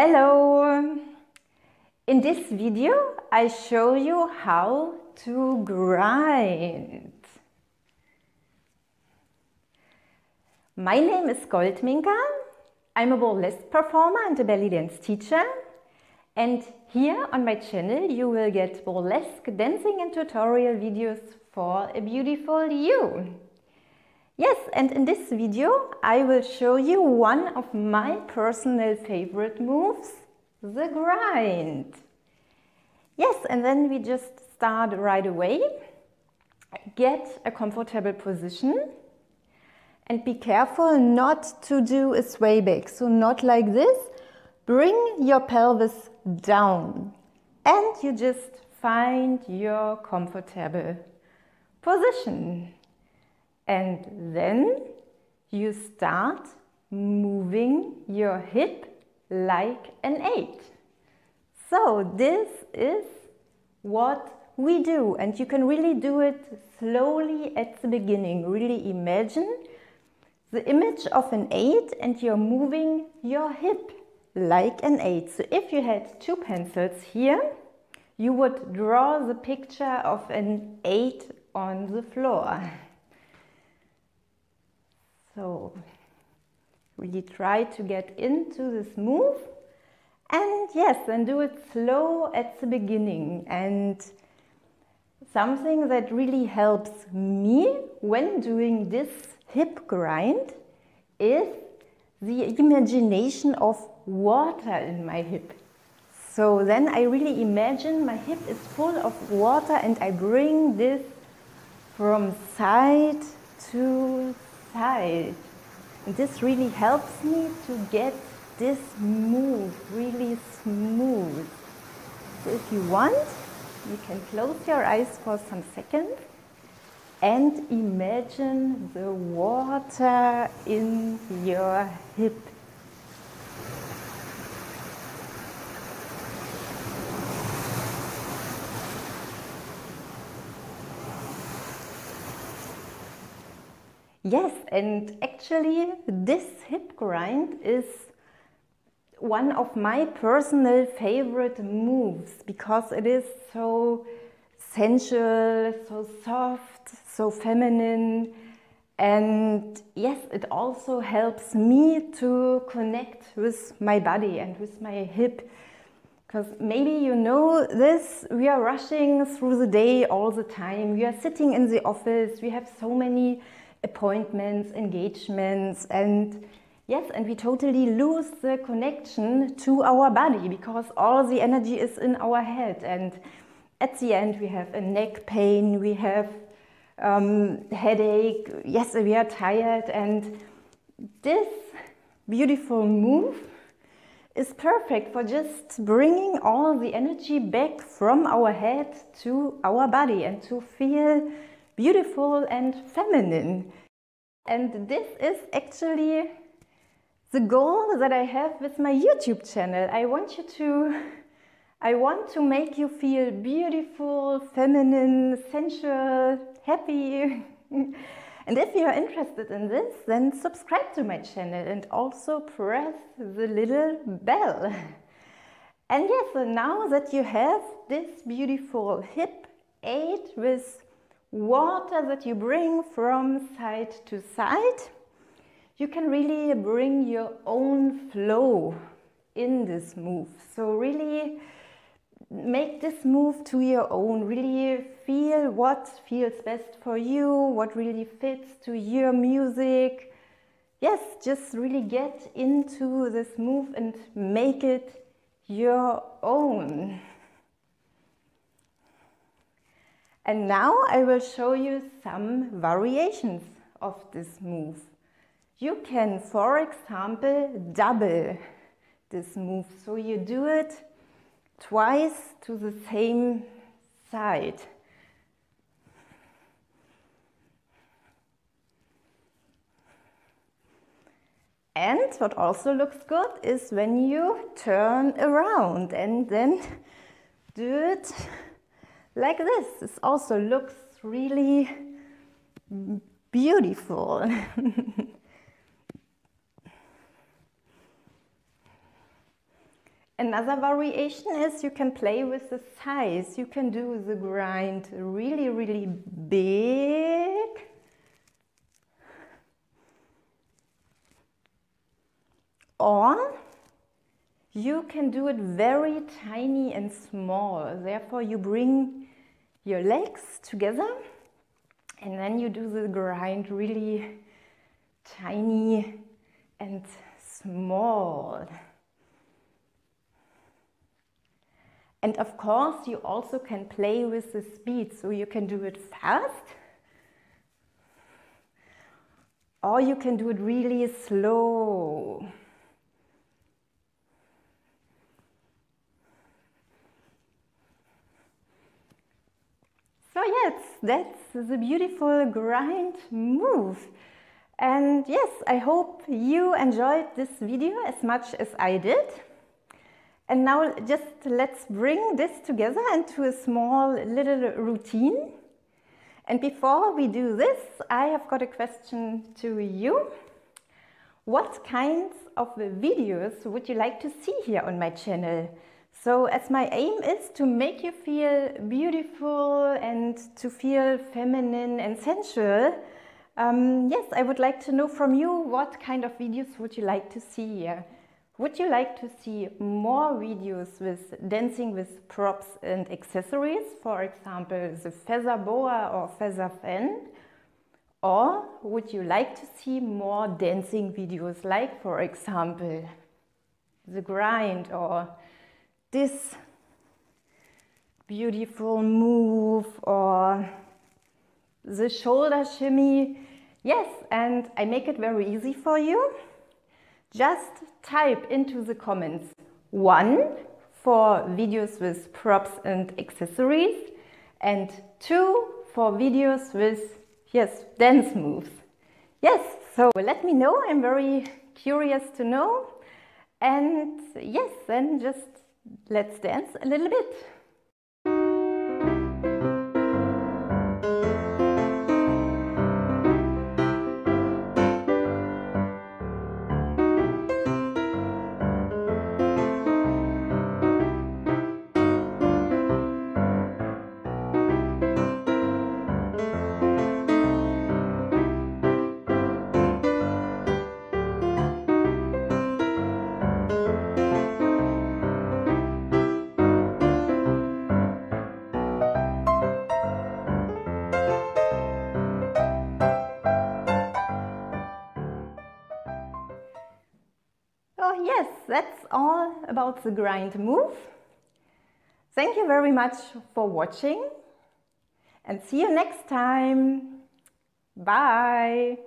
Hello! In this video I show you how to grind. My name is GoldMinka. I'm a burlesque performer and a belly dance teacher. And here on my channel you will get burlesque dancing and tutorial videos for a beautiful you. Yes, and in this video I will show you one of my personal favorite moves, the grind. Yes, and then we just start right away. Get a comfortable position and be careful not to do a sway back. So not like this. Bring your pelvis down and you just find your comfortable position. And then you start moving your hip like an eight. So this is what we do and you can really do it slowly at the beginning. Really imagine the image of an eight and you're moving your hip like an eight. So if you had two pencils here, you would draw the picture of an eight on the floor. So really try to get into this move. And yes, and do it slow at the beginning. And something that really helps me when doing this hip grind is the imagination of water in my hip. So then I really imagine my hip is full of water and I bring this from side to And this really helps me to get this move really smooth. So if you want, you can close your eyes for some seconds and imagine the water in your hip. Yes, and actually this hip grind is one of my personal favorite moves because it is so sensual, so soft, so feminine. And yes, it also helps me to connect with my body and with my hip. Because maybe you know this, we are rushing through the day all the time. We are sitting in the office, we have so many appointments, engagements, and yes, and we totally lose the connection to our body because all the energy is in our head. And at the end, we have a neck pain, we have um, headache, yes, we are tired, and this beautiful move is perfect for just bringing all the energy back from our head to our body and to feel beautiful and feminine. And this is actually the goal that I have with my YouTube channel. I want you to I want to make you feel beautiful, feminine, sensual, happy. and if you're interested in this, then subscribe to my channel and also press the little bell. And yes, so now that you have this beautiful hip eight with water that you bring from side to side, you can really bring your own flow in this move. So really make this move to your own. Really feel what feels best for you, what really fits to your music. Yes, just really get into this move and make it your own. And now I will show you some variations of this move. You can, for example, double this move. So you do it twice to the same side. And what also looks good is when you turn around and then do it like this. This also looks really beautiful. Another variation is you can play with the size. You can do the grind really, really big. Or you can do it very tiny and small. Therefore, you bring your legs together and then you do the grind really tiny and small. And of course, you also can play with the speed, so you can do it fast, or you can do it really slow. So yes, that's the beautiful grind move. And yes, I hope you enjoyed this video as much as I did. And now just let's bring this together into a small little routine. And before we do this, I have got a question to you. What kinds of videos would you like to see here on my channel? So as my aim is to make you feel beautiful and to feel feminine and sensual, um, yes, I would like to know from you what kind of videos would you like to see here. Would you like to see more videos with dancing with props and accessories, for example the feather boa or feather fan? Or would you like to see more dancing videos like for example the grind or this beautiful move or the shoulder shimmy? Yes, and I make it very easy for you. Just type into the comments one for videos with props and accessories and two for videos with, yes, dance moves. Yes, so let me know, I'm very curious to know. And yes, then just let's dance a little bit. That's all about the grind move. Thank you very much for watching and see you next time. Bye.